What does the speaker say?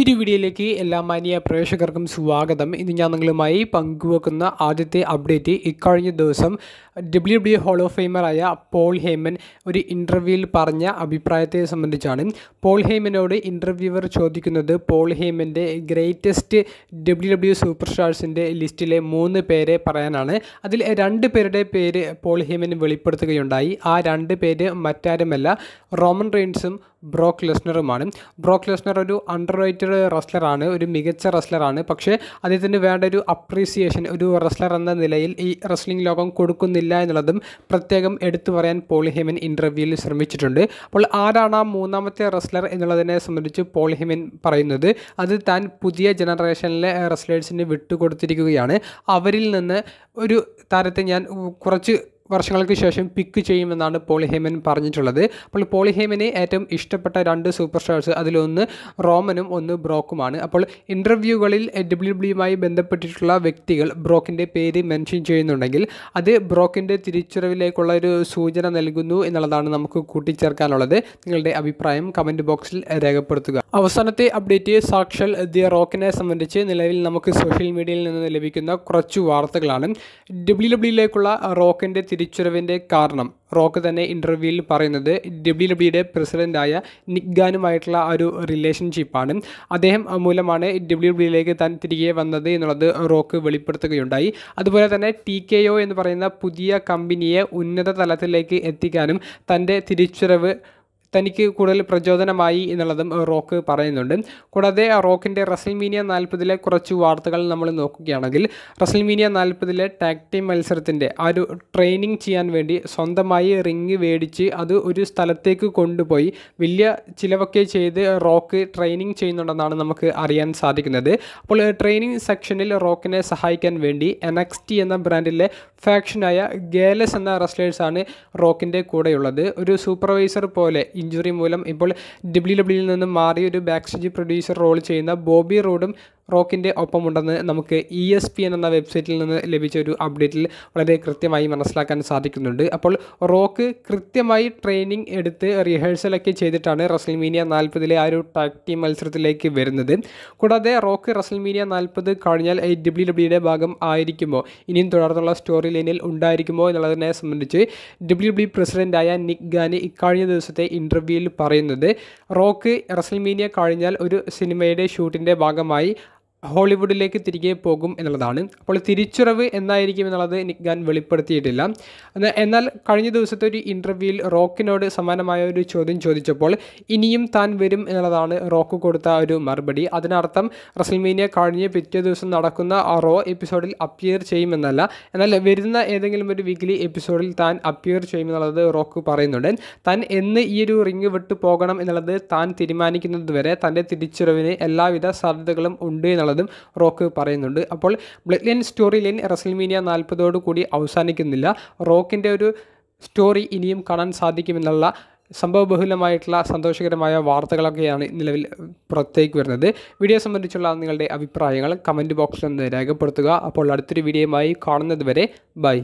പുതിയൊരു വീഡിയോയിലേക്ക് എല്ലാ മാന്യ പ്രേക്ഷകർക്കും സ്വാഗതം. ഇന്ന് ഞാൻ നിങ്ങളുമായി പങ്കുവെക്കുന്ന ആദ്യത്തെ അപ്ഡേറ്റ് ഇക്കഴിഞ്ഞ ദിവസം W W hall of Paul Heyman ഒരു ഇന്റർവ്യൂവിൽ പറഞ്ഞ അഭിപ്രായത്തെ സംബന്ധിച്ചാണ്. പോൾ ഹേമനോട് ഇന്റർവ്യൂവർ ചോദിക്കുന്നത് പോൾ ഹേമന്റെ ഗ്രേറ്റസ്റ്റ് ഡബ്ല്യു ഡബ്ല്യു സൂപ്പർ സ്റ്റാർസിന്റെ ലിസ്റ്റിലെ മൂന്ന് പേരെ പറയാനാണ്. അതിൽ രണ്ട് പേരുടെ പേര് പോൾ ഹേമൻ വെളിപ്പെടുത്തുകയുണ്ടായി. ആ രണ്ട് പേര് മറ്റാരുമല്ല. റോമൻ റെയിൻസും ബ്രോക്ക് ലെസ്നറുമാണ് ബ്രോക്ക് ലെസ്നർ ഒരു അണ്ടർ റേറ്റഡ് റെസ്ലറാണ് ഒരു മികച്ച റെസ്ലറാണ് പക്ഷേ അദ്ദേഹത്തിന് വേണ്ട ഒരു അപ്രീസിയേഷൻ ഒരു റെസ്ലർ എന്ന നിലയിൽ ഈ റെസ്ലിംഗ് ലോകം കൊടുക്കുന്നില്ല എന്നുള്ളതും പ്രത്യേകം എടുത്തു പറയാൻ പോൾ ഹെമൻ ഇന്റർവ്യൂവിൽ ശ്രമിച്ചിട്ടുണ്ട്. അപ്പോൾ ആരാണ് ആ മൂന്നാമത്തെ റെസ്ലർ എന്നുള്ളതിനെ സംബന്ധിച്ച് പോൾ ഹെമൻ പറയുന്നത്. അത് താൻ പുതിയ ജനറേഷനിലെ റെസ്ലേഴ്സിന് വിട്ടുകൊടുത്തിരിക്കുകയാണ്. അവരിൽ നിന്ന് ഒരു താരത്തെ ഞാൻ കുറച്ച് വർഷങ്ങൾക്ക് ശേഷം പിക്ക് ചെയ്യുമെന്നാണ് പോളിഹേമൻ പറഞ്ഞിട്ടുള്ളത്. അപ്പോൾ പോളിഹേമനെ ഏറ്റവും ഇഷ്ടപ്പെട്ട രണ്ട് സൂപ്പർ സ്റ്റാർസ് അതിലൊന്ന് റോമനും ഒന്ന് ബ്രോക്കുമാണ്. അപ്പോൾ ഇന്റർവ്യൂകളിൽ ഡബ്ല്യു ഡബ്ല്യുമായി ബന്ധപ്പെട്ടിട്ടുള്ള വ്യക്തികൾ ബ്രോക്കിന്റെ പേര് മെൻഷൻ ചെയ്യുന്നുണ്ടെങ്കിൽ അത് ബ്രോക്കിന്റെ തിരിച്ചറിവിലേക്കുള്ള ഒരു സൂചന നൽകുന്നു എന്നുള്ളതാണ് നമുക്ക് കൂട്ടിച്ചേർക്കാനുള്ളത്. നിങ്ങളുടെ അഭിപ്രായം കമന്റ് ബോക്സിൽ രേഖപ്പെടുത്തുക. അവസാനത്തെ അപ്ഡേറ്റ് സാക്ഷൽ ദി റോക്കിനെ സംബന്ധിച്ച് നിലവിൽ നമുക്ക് സോഷ്യൽ മീഡിയയിൽ നിന്ന് ലഭിക്കുന്ന കുറച്ച് വാർത്തകളാണ്. ഡബ്ല്യു ഡബ്ല്യുയിലേക്കുള്ള റോക്കിന്റെ തിരിച്ചുവരവിന്റെ കാരണം. റോക്ക് തന്നെ ഇന്റർവ്യൂവിൽ പറയുന്നത് ഡബ്ല്യു ഡബ്ല്യുടെ പ്രസിഡന്റായ നിഗ്ഗാനുമായിട്ടുള്ള ആ ഒരു റിലേഷൻഷിപ്പാണ് അദ്ദേഹം മൂലമാണ് ഡബ്ല്യു ഡബ്ല്യുയിലേക്ക് താൻ തിരികെ വന്നത് എന്നുള്ളത് റോക്ക് വെളിപ്പെടുത്തുകയുണ്ടായി. അതുപോലെ തന്നെ ടി കെ ഒ എന്ന് പറയുന്ന പുതിയ കമ്പനിയെ ഉന്നത തലത്തിലേക്ക് എത്തിക്കാനും തന്റെ തിരിച്ചുവരവ് തനിക്ക് കൂടുതൽ പ്രചോദനമായി എന്നുള്ളതും റോക്ക് പറയുന്നുണ്ട്. കൂടാതെ റോക്കിന്റെ റസൽമീനിയ നാൽപ്പതിലെ കുറച്ച് വാർത്തകൾ നമ്മൾ നോക്കുകയാണെങ്കിൽ റസൽമീനിയ നാൽപ്പതിലെ ടാഗ് ടീം മത്സരത്തിന്റെ ആ ഒരു ട്രെയിനിങ് ചെയ്യാൻ വേണ്ടി സ്വന്തമായി റിങ് മേടിച്ച് അത് ഒരു സ്ഥലത്തേക്ക് കൊണ്ടുപോയി. വലിയ ചിലവൊക്കെ ചെയ്ത് റോക്ക് ട്രെയിനിങ് ചെയ്യുന്നുണ്ടെന്നാണ് നമുക്ക് അറിയാൻ സാധിക്കുന്നത്. അപ്പോൾ ട്രെയിനിങ് സെക്ഷനിൽ റോക്കിനെ സഹായിക്കാൻ വേണ്ടി എനക്സ്റ്റി എന്ന ബ്രാൻഡിലെ ഫാക്ഷനായ ഗേലസ് എന്ന റസ്ലേഴ്സാണ് റോക്കിന്റെ കൂടെയുള്ളത്. ഒരു സൂപ്പർവൈസർ പോലെ ഇഞ്ചുറി മൂലം ഇപ്പോൾ ഡബ്ല്യു ഡബ്ല്യുയിൽ നിന്ന് മാറി ഒരു ബാക്ക് സ്റ്റേജ് പ്രൊഡ്യൂസർ റോൾ ചെയ്യുന്ന ബോബി റോഡും റോക്കിന്റെ ഒപ്പമുണ്ടെന്ന് നമുക്ക് ഇ എസ് പി എൻ എന്ന വെബ്സൈറ്റിൽ നിന്ന് ലഭിച്ച ഒരു അപ്ഡേറ്റിൽ വളരെ കൃത്യമായി മനസ്സിലാക്കാൻ സാധിക്കുന്നുണ്ട്. അപ്പോൾ റോക്ക് കൃത്യമായി ട്രെയിനിങ് എടുത്ത് റിഹേഴ്സലൊക്കെ ചെയ്തിട്ടാണ് റസൽമീനിയ നാൽപ്പതിലെ ആ ഒരു ടാക് ടീം മത്സരത്തിലേക്ക് വരുന്നത്. കൂടാതെ റോക്ക് റസൽമീനിയ നാൽപ്പത് കഴിഞ്ഞാൽ ഡബ്ല്യു ഡബ്ല്യുടെ ഭാഗം ആയിരിക്കുമോ? ഇനിയും തുടർന്നുള്ള സ്റ്റോറി ലൈനിൽ ഉണ്ടായിരിക്കുമോ എന്നുള്ളതിനെ സംബന്ധിച്ച് ഡബ്ല്യു ഡബ്ല്യു പ്രസിഡന്റായ നിക് ഗാനി ഇക്കഴിഞ്ഞ ദിവസത്തെ ഇന്റർവ്യൂവിൽ പറയുന്നത് റോക്ക് റസൽമീനിയ കഴിഞ്ഞാൽ ഒരു സിനിമയുടെ ഷൂട്ടിന്റെ ഭാഗമായി ഹോളിവുഡിലേക്ക് തിരികെ പോകും എന്നുള്ളതാണ്. അപ്പോൾ തിരിച്ചുറവ് എന്നായിരിക്കും എന്നുള്ളത് നിക് ഗാൻ വെളിപ്പെടുത്തിയിട്ടില്ല. എന്നാൽ കഴിഞ്ഞ ദിവസത്തെ ഒരു ഇന്റർവ്യൂവിൽ റോക്കിനോട് സമാനമായ ഒരു ചോദ്യം ചോദിച്ചപ്പോൾ ഇനിയും താൻ വരും എന്നുള്ളതാണ് റോക്ക് കൊടുത്ത ഒരു മറുപടി. അതിനർത്ഥം റസൽമീനിയ കഴിഞ്ഞ പിറ്റേ ദിവസം നടക്കുന്ന റോ എപ്പിസോഡിൽ അപ്പിയർ ചെയ്യുമെന്നല്ല. എന്നാൽ വരുന്ന ഏതെങ്കിലും ഒരു വീക്കിലി എപ്പിസോഡിൽ താൻ അപ്പിയർ ചെയ്യുമെന്നുള്ളത് റോക്ക് പറയുന്നുണ്ട്. താൻ എന്ന് ഈ ഒരു റിങ് വിട്ടു പോകണം എന്നുള്ളത് താൻ തീരുമാനിക്കുന്നത് വരെ തന്റെ തിരിച്ചുറവിന് എല്ലാവിധ സാധ്യതകളും ഉണ്ട് എന്നുള്ളത് എന്നുള്ളതും റോക്ക് പറയുന്നുണ്ട്. അപ്പോൾ blood line story line WrestleMania നാൽപ്പതോടു കൂടി അവസാനിക്കുന്നില്ല. റോക്കിന്റെ ഒരു സ്റ്റോറി ഇനിയും കാണാൻ സാധിക്കുമെന്നുള്ള സംഭവബഹുലമായിട്ടുള്ള സന്തോഷകരമായ വാർത്തകളൊക്കെയാണ് നിലവിൽ പുറത്തേക്ക് വരുന്നത്. വീഡിയോ സംബന്ധിച്ചുള്ള നിങ്ങളുടെ അഭിപ്രായങ്ങൾ കമന്റ് ബോക്സിൽ ഒന്ന് രേഖപ്പെടുത്തുക. അപ്പോൾ അടുത്തൊരു വീഡിയോയുമായി കാണുന്നത് വരെ ബൈ.